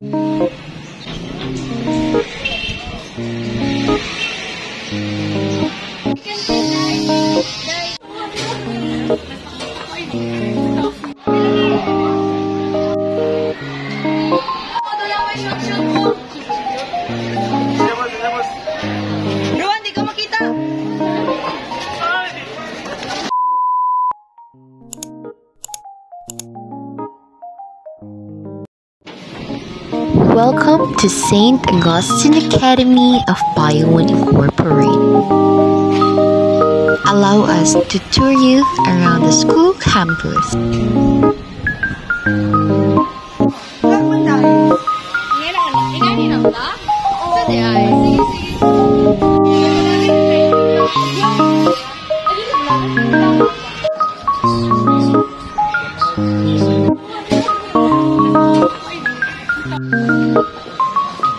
Rowan, Welcome to St. Augustine Academy of Bayonne Incorporated. Allow us to tour you around the school campus.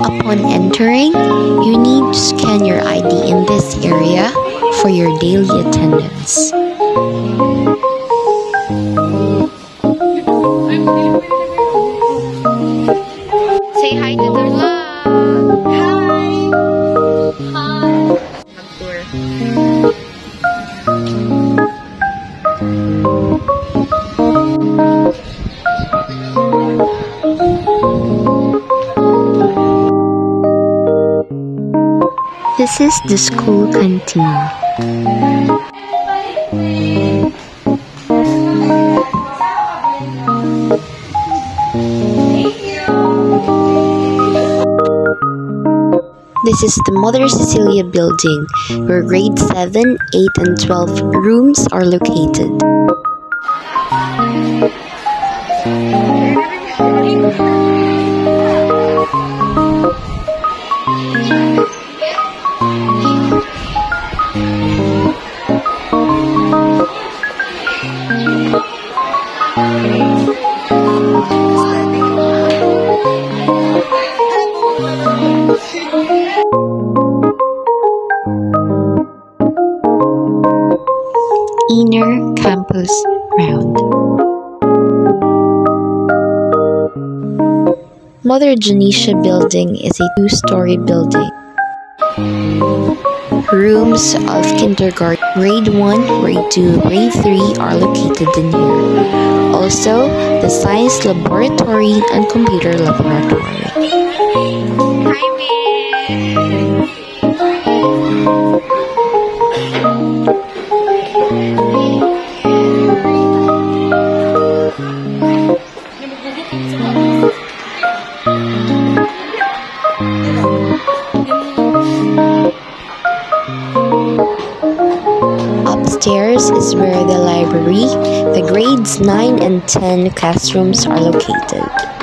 Upon entering, you need to scan your ID in this area for your daily attendance. This is the school canteen. This is the Mother Cecilia building, where grade 7, 8, and 12 rooms are located. Inner Campus Round. Mother Janisha building is a two-story building. Rooms of kindergarten, grade 1, grade 2, grade 3 are located in here. Also, the science laboratory and computer laboratory. Upstairs is where the library, the grades 9 and 10 classrooms are located.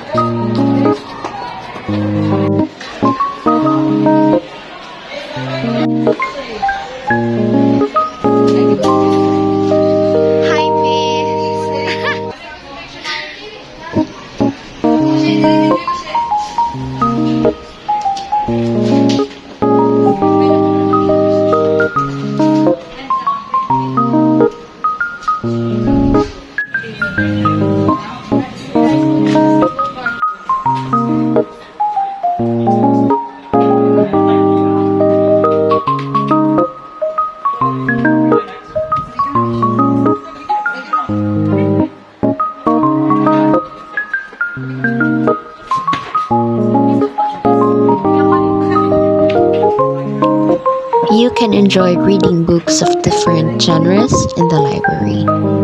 You can enjoy reading books of different genres in the library.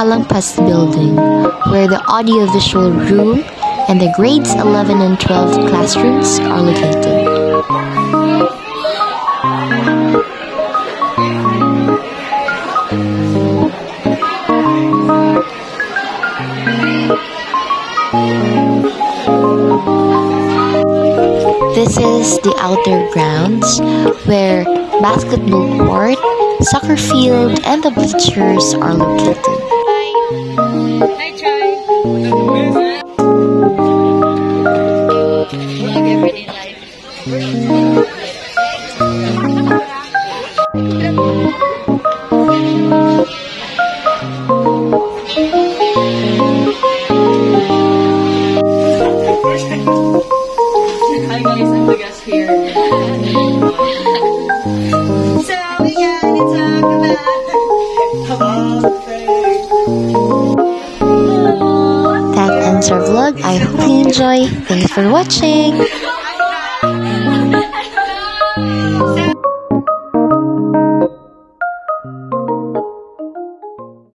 Palampas building, where the audiovisual room and the grades 11 and 12 classrooms are located. This is the outer grounds where basketball court, soccer field, and the bleachers are located. Hi, Chai. Vlog everyday life. Hi guys, I'm the guest here. Our vlog. I hope you enjoy. Thanks for watching.